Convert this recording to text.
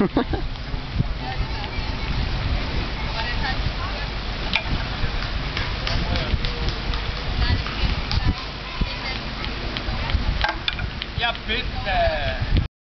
Ja, bitte.